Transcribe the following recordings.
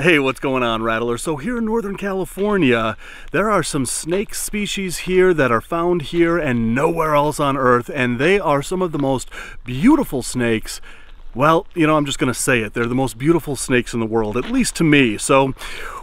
Hey, what's going on, Rattler? So here in Northern California, there are some snake species here that are found here and nowhere else on Earth, and they are some of the most beautiful snakes well, you know, I'm just going to say it. They're the most beautiful snakes in the world, at least to me. So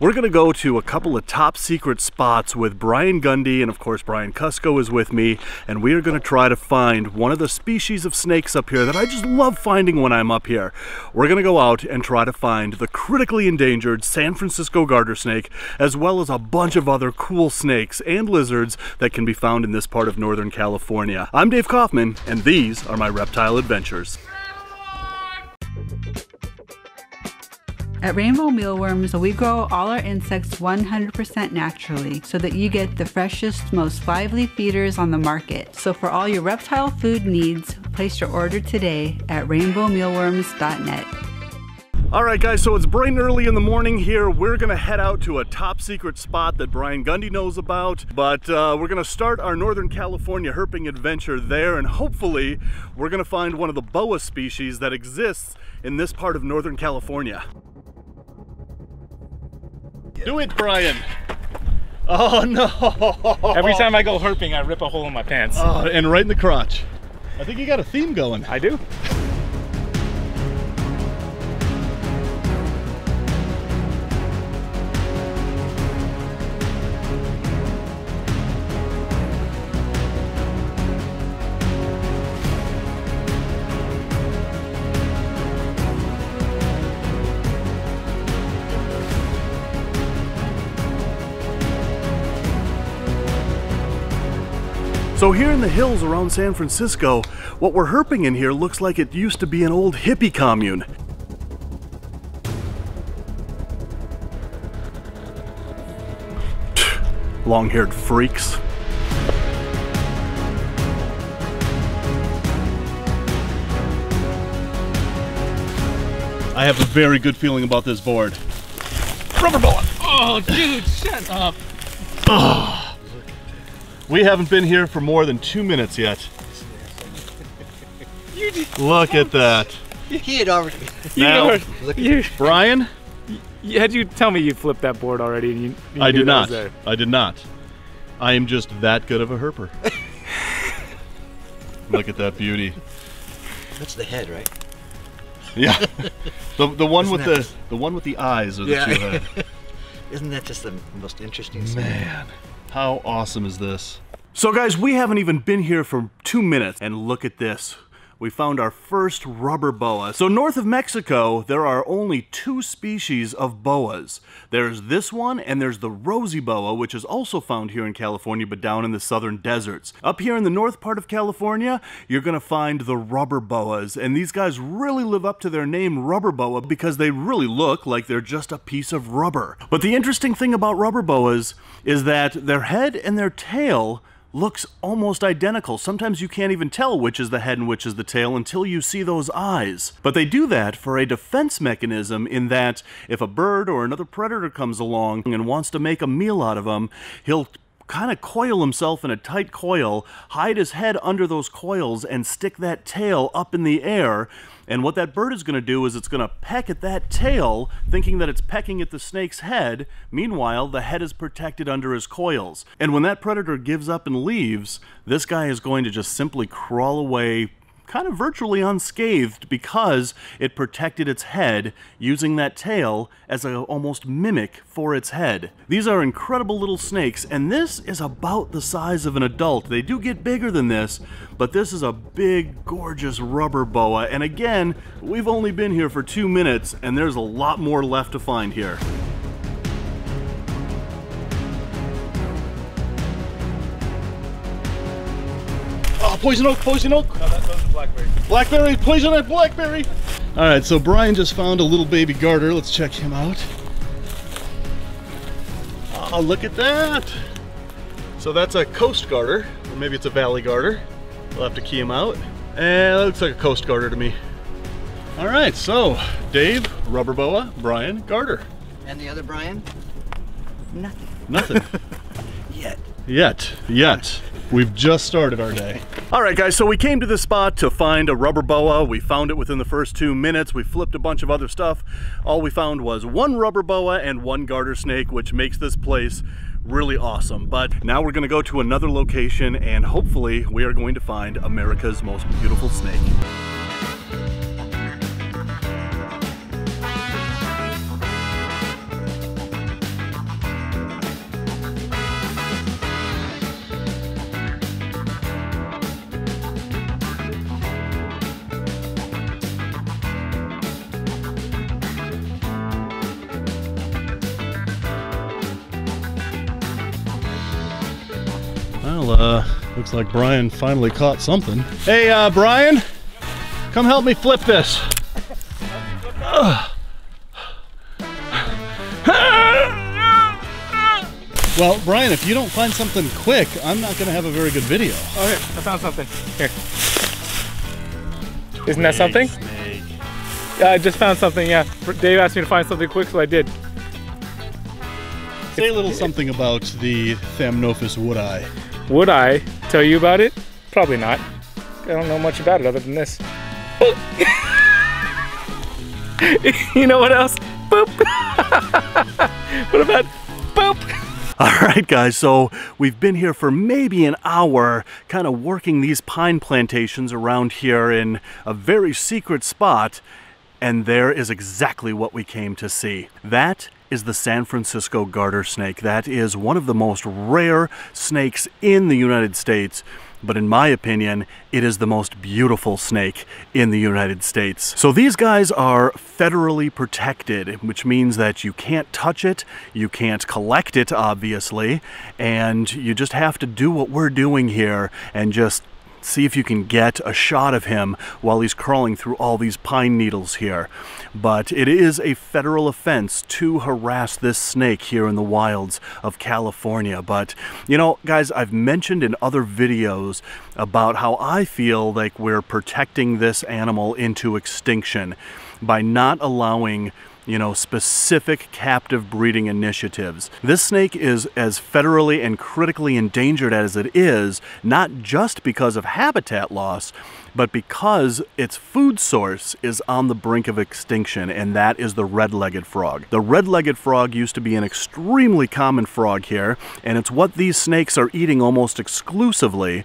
we're going to go to a couple of top secret spots with Brian Gundy, and of course Brian Kusko is with me, and we are going to try to find one of the species of snakes up here that I just love finding when I'm up here. We're going to go out and try to find the critically endangered San Francisco garter snake, as well as a bunch of other cool snakes and lizards that can be found in this part of Northern California. I'm Dav Kaufman, and these are my reptile adventures. At Rainbow Mealworms, we grow all our insects 100% naturally so that you get the freshest, most lively feeders on the market. So for all your reptile food needs, place your order today at rainbowmealworms.net. All right, guys, so it's bright and early in the morning here. We're gonna head out to a top secret spot that Brian Gundy knows about, but uh, we're gonna start our Northern California herping adventure there, and hopefully we're gonna find one of the boa species that exists in this part of Northern California. Do it, Brian. Oh no! Every time I go herping, I rip a hole in my pants. Oh, and right in the crotch. I think you got a theme going. I do. So here in the hills around San Francisco, what we're herping in here looks like it used to be an old hippie commune. Long-haired freaks. I have a very good feeling about this board. Rubber bullet! Oh, dude, shut up. Oh. We haven't been here for more than two minutes yet. Look at that. He had already. Now, you, Brian, you, had you tell me you flipped that board already? And you, you I did not. I did not. I am just that good of a herper. Look at that beauty. That's the head, right? Yeah. The the one Isn't with that the just- the one with the eyes or the Yeah. two head. Isn't that just the most interesting? thing? Man, how awesome is this? So guys, we haven't even been here for two minutes, and look at this. We found our first rubber boa. So north of Mexico, there are only two species of boas. There's this one, and there's the rosy boa, which is also found here in California, but down in the southern deserts. Up here in the north part of California, you're gonna find the rubber boas, and these guys really live up to their name rubber boa because they really look like they're just a piece of rubber. But the interesting thing about rubber boas is that their head and their tail looks almost identical. Sometimes you can't even tell which is the head and which is the tail until you see those eyes. But they do that for a defense mechanism in that if a bird or another predator comes along and wants to make a meal out of them, he'll kind of coil himself in a tight coil, hide his head under those coils, and stick that tail up in the air. And what that bird is going to do is it's going to peck at that tail, thinking that it's pecking at the snake's head. Meanwhile, the head is protected under his coils. And when that predator gives up and leaves, this guy is going to just simply crawl away kind of virtually unscathed because it protected its head using that tail as a almost mimic for its head. These are incredible little snakes and this is about the size of an adult. They do get bigger than this, but this is a big gorgeous rubber boa and again, we've only been here for two minutes and there's a lot more left to find here. Poison oak, poison oak! No, that, those are blackberry. Blackberry, poison oak, blackberry. All right, so Brian just found a little baby garter. Let's check him out. Oh, look at that. So that's a coast garter, or maybe it's a valley garter. We'll have to key him out. Eh, and it looks like a coast garter to me. All right, so Dave, rubber boa, Brian, garter. And the other Brian? Nothing. Nothing Yet. yet, yet. We've just started our day. All right, guys, so we came to this spot to find a rubber boa. We found it within the first two minutes. We flipped a bunch of other stuff. All we found was one rubber boa and one garter snake, which makes this place really awesome. But now we're gonna go to another location and hopefully we are going to find America's most beautiful snake. Well, uh, looks like Brian finally caught something. Hey, uh, Brian, come help me flip this. Well, Brian, if you don't find something quick, I'm not going to have a very good video. Oh, here, I found something. Here. Isn't that something? Snake. Yeah, I just found something, yeah. Dave asked me to find something quick, so I did. Say a little something about the Thamnophis woodeye. Would I tell you about it? Probably not. I don't know much about it other than this. you know what else? Boop. what about boop? All right, guys, so we've been here for maybe an hour, kind of working these pine plantations around here in a very secret spot, and there is exactly what we came to see. That is the San Francisco garter snake. That is one of the most rare snakes in the United States but in my opinion, it is the most beautiful snake in the United States. So these guys are federally protected, which means that you can't touch it, you can't collect it, obviously, and you just have to do what we're doing here and just see if you can get a shot of him while he's crawling through all these pine needles here. But it is a federal offense to harass this snake here in the wilds of California. But, you know, guys, I've mentioned in other videos about how I feel like we're protecting this animal into extinction by not allowing you know, specific captive breeding initiatives. This snake is as federally and critically endangered as it is, not just because of habitat loss, but because its food source is on the brink of extinction, and that is the red-legged frog. The red-legged frog used to be an extremely common frog here, and it's what these snakes are eating almost exclusively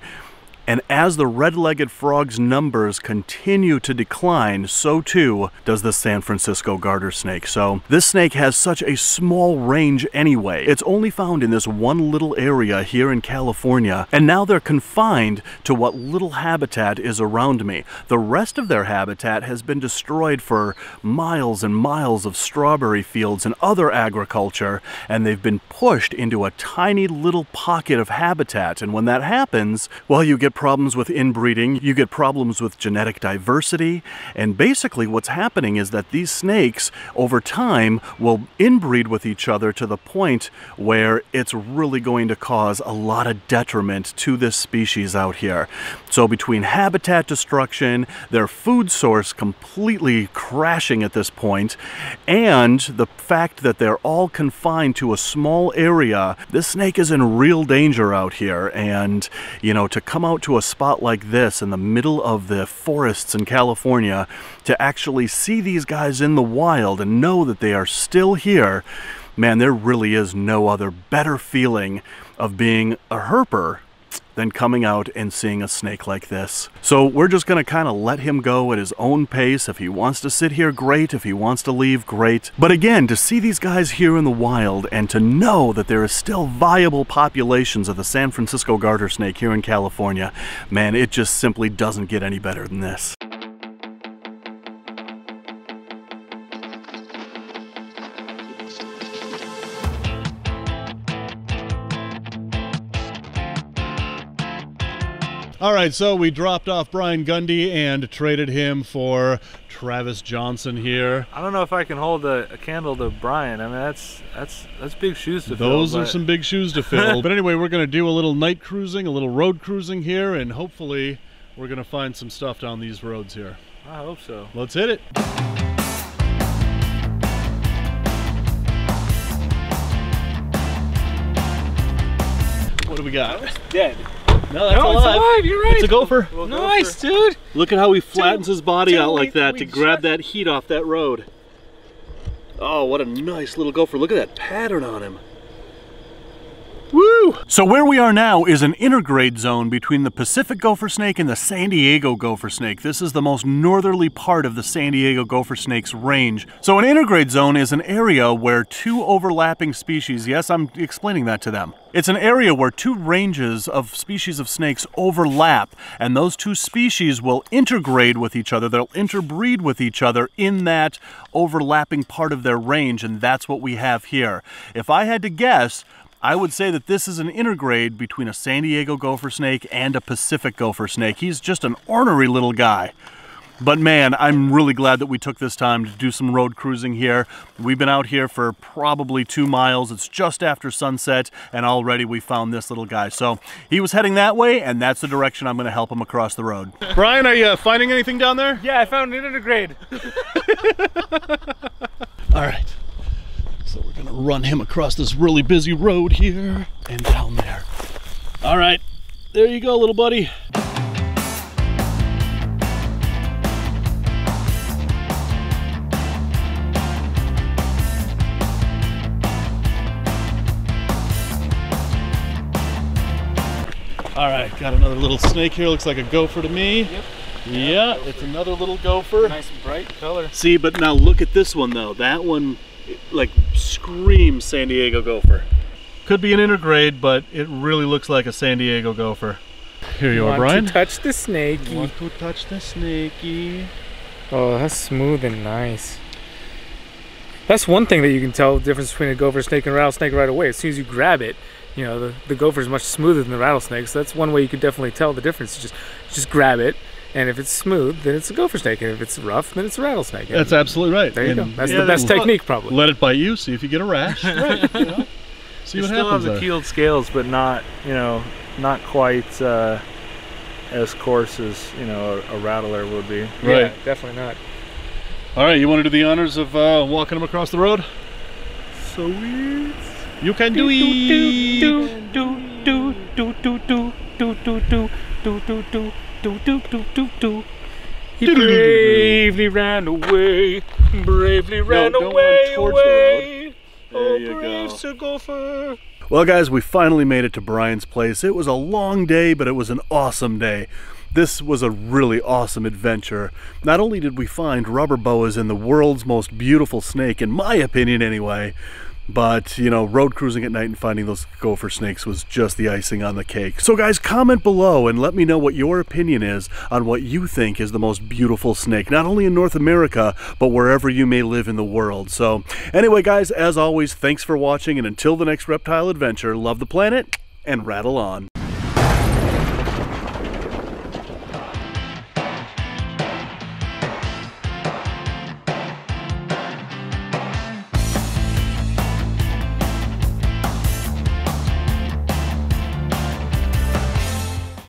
and as the red-legged frog's numbers continue to decline, so too does the San Francisco garter snake. So this snake has such a small range anyway. It's only found in this one little area here in California, and now they're confined to what little habitat is around me. The rest of their habitat has been destroyed for miles and miles of strawberry fields and other agriculture, and they've been pushed into a tiny little pocket of habitat. And when that happens, well, you get problems with inbreeding, you get problems with genetic diversity, and basically what's happening is that these snakes over time will inbreed with each other to the point where it's really going to cause a lot of detriment to this species out here. So between habitat destruction, their food source completely crashing at this point, and the fact that they're all confined to a small area, this snake is in real danger out here, and you know, to come out to a spot like this in the middle of the forests in California to actually see these guys in the wild and know that they are still here, man, there really is no other better feeling of being a herper than coming out and seeing a snake like this. So we're just to kind of let him go at his own pace. If he wants to sit here, great. If he wants to leave, great. But again, to see these guys here in the wild and to know that there is still viable populations of the San Francisco garter snake here in California, man, it just simply doesn't get any better than this. All right, so we dropped off Brian Gundy and traded him for Travis Johnson here. I don't know if I can hold a, a candle to Brian. I mean, that's that's that's big shoes to Those fill. Those are but- some big shoes to fill. but anyway, we're going to do a little night cruising, a little road cruising here, and hopefully we're going to find some stuff down these roads here. I hope so. Let's hit it. What do we got? Dead. No, that's No, it's alive. You're right. It's a gopher. nice, dude. Look at how he flattens his body dude, out like we- that we to grab that heat off that road. Oh, what a nice little gopher. Look at that pattern on him. So where we are now is an intergrade zone between the Pacific gopher snake and the San Diego gopher snake. This is the most northerly part of the San Diego gopher snake's range. So an intergrade zone is an area where two overlapping species, yes, I'm explaining that to them. It's an area where two ranges of species of snakes overlap, and those two species will intergrade with each other. They'll interbreed with each other in that overlapping part of their range, and that's what we have here. If I had to guess, I would say that this is an intergrade between a San Diego gopher snake and a Pacific gopher snake. He's just an ornery little guy. But man, I'm really glad that we took this time to do some road cruising here. We've been out here for probably two miles. It's just after sunset, and already we found this little guy. So he was heading that way, and that's the direction I'm going to help him across the road. Brian, are you uh, finding anything down there? Yeah, I found an intergrade. All right. So we're gonna run him across this really busy road here and down there. All right. There you go, little buddy. All right, got another little snake here. Looks like a gopher to me. Yep. Yeah, it's another little gopher. Nice bright color. See, but now look at this one though. That one, like, screams San Diego gopher. Could be an intergrade, but it really looks like a San Diego gopher. Here you, are, Brian. to touch the snakey. Want to touch the snakey? Oh, that's smooth and nice. That's one thing that you can tell the difference between a gopher snake and a rattlesnake right away. As soon as you grab it, you know the, the gopher is much smoother than the rattlesnake. So that's one way you could definitely tell the difference. Just just grab it, and if it's smooth, then it's a gopher snake, and if it's rough, then it's a rattlesnake. That's absolutely right. there you And, go. That's yeah, the best let- technique, probably. Let it bite you, see if you get a rash. right, you know? See You what still happens have the there. keeled scales, but not, you know, not quite uh, as coarse as, you know, a, a rattler would be. Yeah, Right. definitely not. All right, you want to do the honors of uh, walking him across the road? So weird. You can do it. He bravely ran away, bravely ran run away, towards the away. There oh, you brave go. Sir Gopher. Well, guys, we finally made it to Brian's place. It was a long day, but it was an awesome day. This was a really awesome adventure. Not only did we find rubber boas in the world's most beautiful snake, in my opinion anyway, but, you know, road cruising at night and finding those gopher snakes was just the icing on the cake. So, guys, comment below and let me know what your opinion is on what you think is the most beautiful snake, not only in North America, but wherever you may live in the world. So, anyway, guys, as always, thanks for watching, and until the next reptile adventure, love the planet and rattle on.